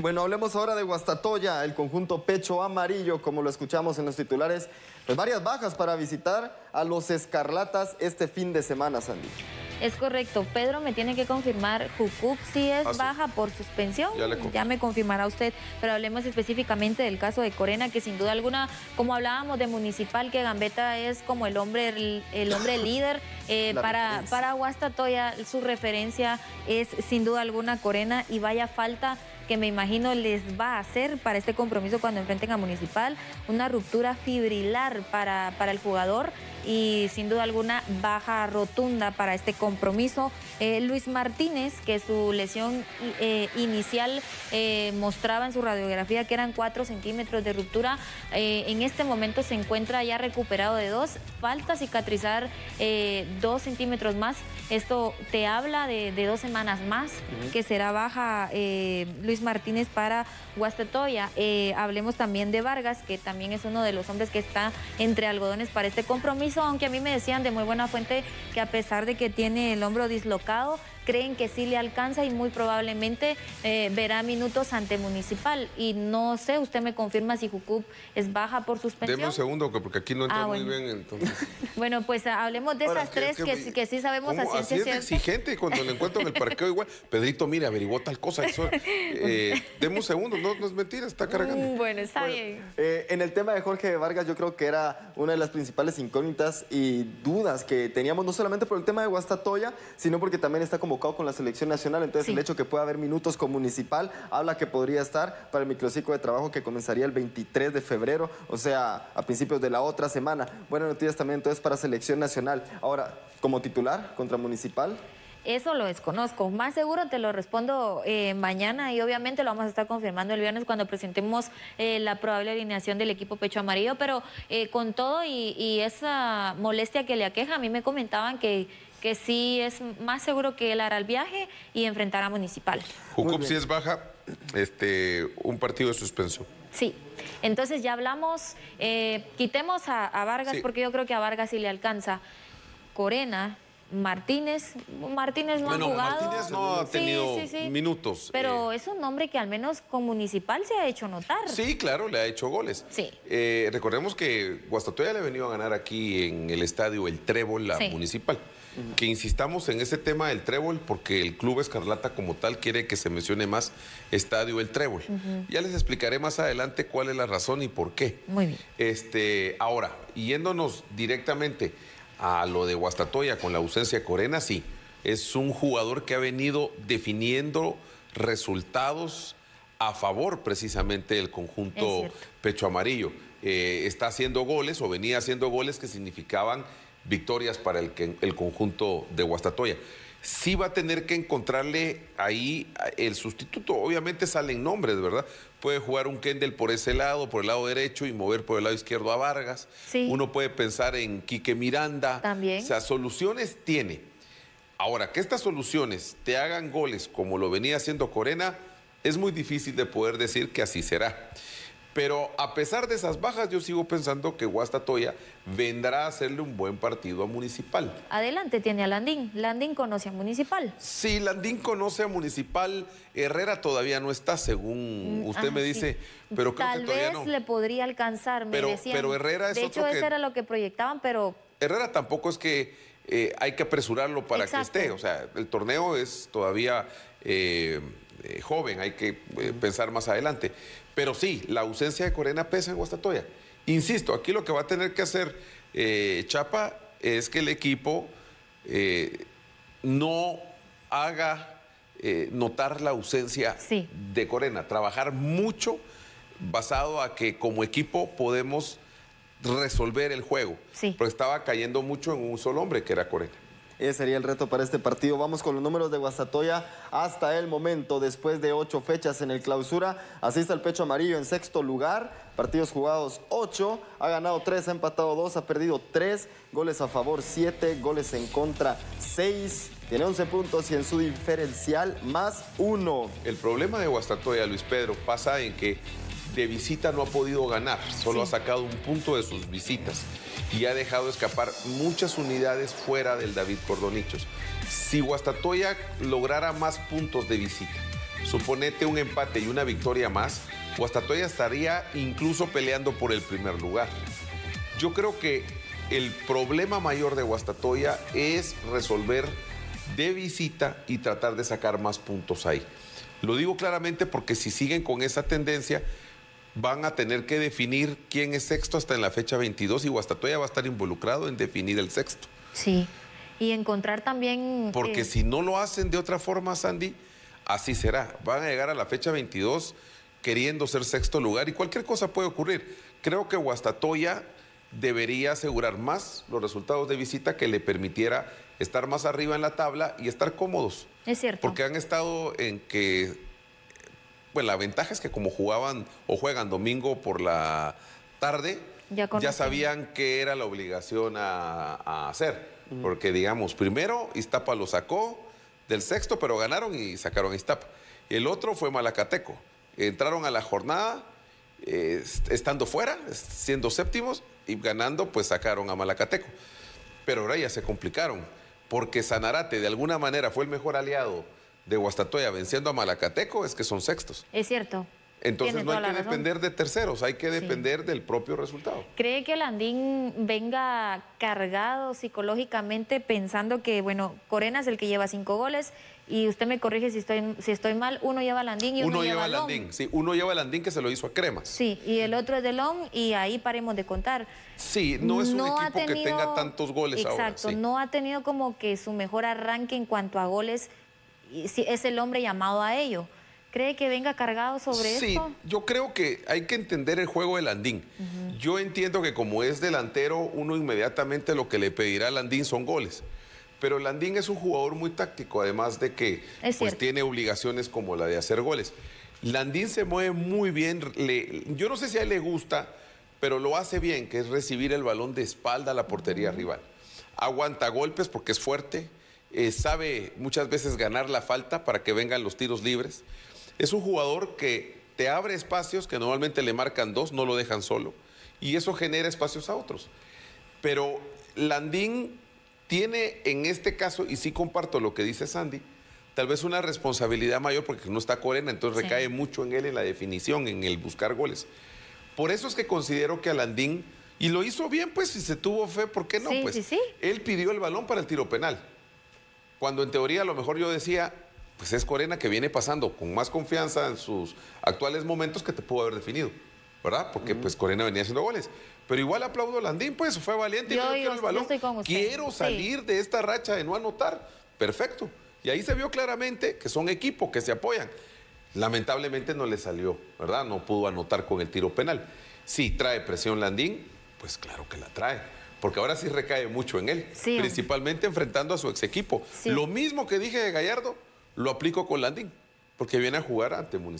Bueno, hablemos ahora de Guastatoya, el conjunto pecho amarillo, como lo escuchamos en los titulares. Pues varias bajas para visitar a los Escarlatas este fin de semana, Sandy. Es correcto. Pedro me tiene que confirmar Jucup si es Ah, sí. baja por suspensión. Ya le confirmo. Ya me confirmará usted. Pero hablemos específicamente del caso de Corena, que sin duda alguna, como hablábamos de Municipal, que Gambetta es como el hombre, el, el hombre líder. eh, para, para Guastatoya, su referencia es sin duda alguna Corena y vaya falta que me imagino les va a hacer para este compromiso cuando enfrenten a Municipal, una ruptura fibrilar para, para el jugador y sin duda alguna baja rotunda para este compromiso. Eh, Luis Martínez, que su lesión eh, inicial eh, mostraba en su radiografía que eran 4 centímetros de ruptura, en este momento se encuentra ya recuperado de dos, falta cicatrizar eh, dos centímetros más. Esto te habla de, de dos semanas más que será baja Luis Martínez para Guastatoya. Hablemos también de Vargas, que también es uno de los hombres que está entre algodones para este compromiso, aunque a mí me decían de muy buena fuente que a pesar de que tiene el hombro dislocado, creen que sí le alcanza y muy probablemente eh, verá minutos ante Municipal. Y no sé, usted me confirma si Jucup es baja por suspensión. Deme un segundo, que- porque aquí no entra Ah, muy bien, entonces... Bueno, pues ah, hablemos de Ahora, esas tres que, sí sabemos a ciencia Así es cierta. exigente cuando le encuentro en el parqueo igual. Pedrito, mire, averiguó tal cosa. Eso, eh, deme un segundo, no, no es mentira, está cargando. Mm, Bueno, está Bueno, bien. eh, en el tema de Jorge Vargas, yo creo que era una de las principales incógnitas y dudas que teníamos, no solamente por el tema de Guastatoya, sino porque también está convocado con la selección nacional. Entonces, Sí. el hecho que pueda haber minutos con Municipal habla que podría estar para el microciclo de trabajo que comenzaría el 23 de febrero, o sea, a principios de la otra semana. Buenas noticias también entonces para selección nacional. Ahora, como titular contra Municipal, Eso lo desconozco. Más seguro te lo respondo eh, mañana y obviamente lo vamos a estar confirmando el viernes cuando presentemos eh, la probable alineación del equipo Pecho Amarillo. Pero eh, con todo y, y esa molestia que le aqueja, a mí me comentaban que, que sí es más seguro que él hará el viaje y enfrentará a Municipal. Jucup si es baja, este, un partido de suspensión. Sí. Entonces ya hablamos, eh, quitemos a, a Vargas Sí. porque yo creo que a Vargas sí le alcanza. Corena, Martínez, Martínez no Bueno, ha jugado. Martínez no ha Sí, tenido sí, sí. minutos, Pero es un hombre que al menos con Municipal se ha hecho notar. Sí, claro, le ha hecho goles. Sí. Eh, recordemos que Guastatoya le ha venido a ganar aquí en el estadio El Trébol, la Sí. municipal. Que insistamos en ese tema del Trébol porque el Club Escarlata como tal quiere que se mencione más Estadio El Trébol. Ya les explicaré más adelante cuál es la razón y por qué. Muy bien. Este, ahora, yéndonos directamente a lo de Guastatoya con la ausencia de Corena, sí, es un jugador que ha venido definiendo resultados a favor precisamente del conjunto pecho amarillo. Eh, está haciendo goles o venía haciendo goles que significaban victorias para el, que- el conjunto de Guastatoya. Sí va a tener que encontrarle ahí el sustituto. Obviamente salen nombres, ¿verdad? Puede jugar un Kendall por ese lado, por el lado derecho y mover por el lado izquierdo a Vargas. Sí. Uno puede pensar en Quique Miranda. También. O sea, soluciones tiene. Ahora, que estas soluciones te hagan goles como lo venía haciendo Corena, es muy difícil de poder decir que así será. Pero a pesar de esas bajas, yo sigo pensando que Guastatoya vendrá a hacerle un buen partido a Municipal. Adelante tiene a Landín. Landín conoce a Municipal. Sí, Landín conoce a Municipal, Herrera todavía no está, según usted Ah, me sí. dice, pero creo Tal que todavía vez no. le podría alcanzar, me Pero- decían. pero Herrera es De otro hecho, que- eso era lo que proyectaban, pero Herrera tampoco es que eh, hay que apresurarlo para Exacto. que esté. O sea, el torneo es todavía eh, eh, joven, hay que eh, pensar más adelante. Pero sí, la ausencia de Corena pesa en Guastatoya. Insisto, aquí lo que va a tener que hacer eh, Chapa es que el equipo eh, no haga eh, notar la ausencia Sí. de Corena. Trabajar mucho basado a que como equipo podemos resolver el juego. Sí. Porque estaba cayendo mucho en un solo hombre, que era Corena. Ese sería el reto para este partido. Vamos con los números de Guastatoya hasta el momento. Después de ocho fechas en el clausura, asiste el pecho amarillo en sexto lugar. Partidos jugados ocho. Ha ganado tres, ha empatado dos, ha perdido tres. Goles a favor siete, goles en contra seis. Tiene 11 puntos y en su diferencial más uno. El problema de Guastatoya, Luis Pedro, pasa en que de visita no ha podido ganar, solo ha sacado un punto de sus visitas y ha dejado escapar muchas unidades fuera del David Cordonichos. Si Guastatoya lograra más puntos de visita, suponete un empate y una victoria más, Guastatoya estaría incluso peleando por el primer lugar. Yo creo que el problema mayor de Guastatoya es resolver de visita y tratar de sacar más puntos ahí. Lo digo claramente porque si siguen con esa tendencia, van a tener que definir quién es sexto hasta en la fecha 22 y Guastatoya va a estar involucrado en definir el sexto. Sí, y encontrar también... Porque eh, si no lo hacen de otra forma, Sandy, así será. Van a llegar a la fecha 22 queriendo ser sexto lugar y cualquier cosa puede ocurrir. Creo que Guastatoya debería asegurar más los resultados de visita que le permitiera estar más arriba en la tabla y estar cómodos. Es cierto. Porque han estado en que, bueno, la ventaja es que como jugaban o juegan domingo por la tarde, Ya sabían qué era la obligación a, a hacer. Porque, digamos, primero Iztapa lo sacó del sexto, pero ganaron y sacaron a Iztapa. El otro fue Malacateco. Entraron a la jornada eh, est- estando fuera, siendo séptimos, y ganando, pues sacaron a Malacateco. Pero ahora ya se complicaron, porque Sanarate de alguna manera fue el mejor aliado de Guastatoya venciendo a Malacateco, es que son sextos. Es cierto. Entonces no hay que razón. depender de terceros, hay que Sí. depender del propio resultado. ¿Cree que Landín venga cargado psicológicamente pensando que, bueno, Corena es el que lleva cinco goles y usted me corrige si estoy, si estoy mal, uno lleva a Landín y uno, Uno lleva a? Landín, sí, uno lleva a Landín que se lo hizo a Cremas. Sí, y el otro es de Long y ahí paremos de contar. Sí, no es un equipo que tenga tenido- tantos goles ahora. Exacto, sí. no ha tenido como que su mejor arranque en cuanto a goles. Es el hombre llamado a ello. ¿Cree que venga cargado sobre Sí, esto? yo creo que hay que entender el juego de Landín. Yo entiendo que como es delantero, uno inmediatamente lo que le pedirá a Landín son goles. Pero Landín es un jugador muy táctico, además de que Es pues, tiene obligaciones como la de hacer goles. Landín se mueve muy bien. le- yo no sé si a él le gusta, pero lo hace bien, que es recibir el balón de espalda a la portería rival. Aguanta golpes porque es fuerte, eh, sabe muchas veces ganar la falta para que vengan los tiros libres. Es un jugador que te abre espacios que normalmente le marcan dos, no lo dejan solo, y eso genera espacios a otros. Pero Landín tiene en este caso, y sí comparto lo que dice Sandy, tal vez una responsabilidad mayor porque no está Corena, entonces Sí. recae mucho en él en la definición, en el buscar goles. Por eso es que considero que a Landín, y lo hizo bien, pues si se tuvo fe, ¿por qué no? Sí, pues sí. él pidió el balón para el tiro penal. Cuando en teoría a lo mejor yo decía, pues es Corena que viene pasando con más confianza en sus actuales momentos que te pudo haber definido, ¿verdad? Porque pues Corena venía haciendo goles. Pero igual aplaudo a Landín, pues fue valiente y Yo- yo- quiero el balón. Quiero Sí. salir de esta racha de no anotar. Perfecto. Y ahí se vio claramente que son equipos que se apoyan. Lamentablemente no le salió, ¿verdad? No pudo anotar con el tiro penal. Si trae presión Landín, pues claro que la trae. Porque ahora sí recae mucho en él. Sí, principalmente enfrentando a su ex equipo. Sí. Lo mismo que dije de Gallardo, lo aplico con Landín. Porque viene a jugar ante Municipal.